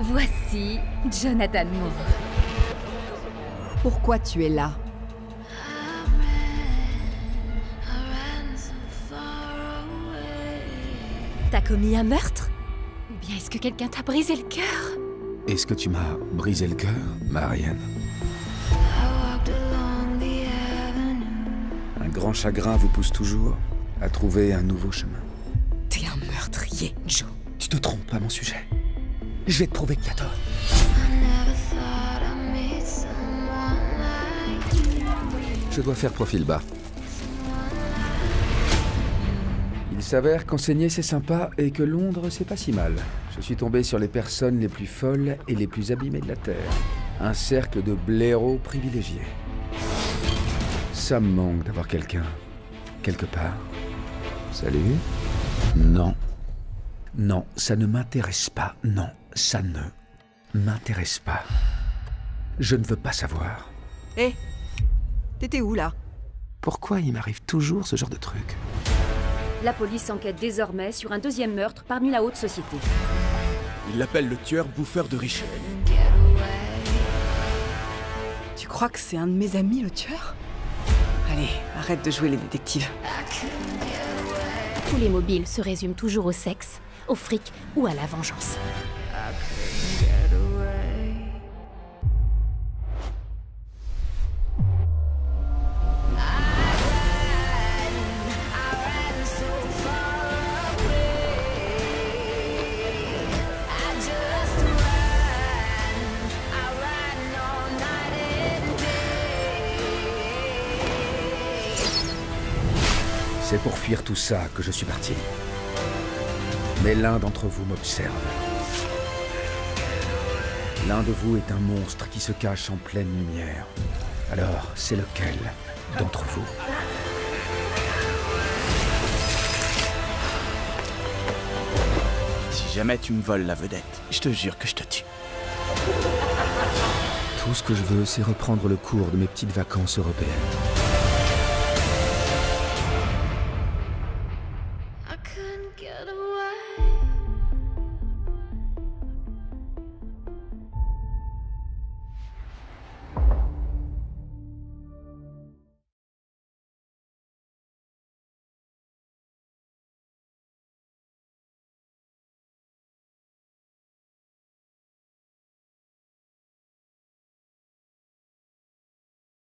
Voici Jonathan Moore. Pourquoi tu es là? T'as commis un meurtre? Ou bien est-ce que quelqu'un t'a brisé le cœur? Est-ce que tu m'as brisé le cœur, Marianne? Un grand chagrin vous pousse toujours à trouver un nouveau chemin. T'es un meurtrier, Joe. Tu te trompes à mon sujet. Je vais te prouver que tort. Je dois faire profil bas. Il s'avère qu'enseigner c'est sympa et que Londres c'est pas si mal. Je suis tombé sur les personnes les plus folles et les plus abîmées de la Terre. Un cercle de blaireaux privilégiés. Ça me manque d'avoir quelqu'un, quelque part. Salut Non. Non, ça ne m'intéresse pas. Non, ça ne m'intéresse pas. Je ne veux pas savoir. Hé T'étais où, là? Pourquoi il m'arrive toujours ce genre de truc? La police enquête désormais sur un deuxième meurtre parmi la haute société. Il l'appelle le tueur bouffeur de riches. Tu crois que c'est un de mes amis, le tueur? Allez, arrête de jouer les détectives. Tous les mobiles se résument toujours au sexe, au fric ou à la vengeance. C'est pour fuir tout ça que je suis parti. Mais l'un d'entre vous m'observe. L'un de vous est un monstre qui se cache en pleine lumière. Alors, c'est lequel d'entre vous Si jamais tu me voles la vedette, je te jure que je te tue. Tout ce que je veux, c'est reprendre le cours de mes petites vacances européennes. I couldn't get away.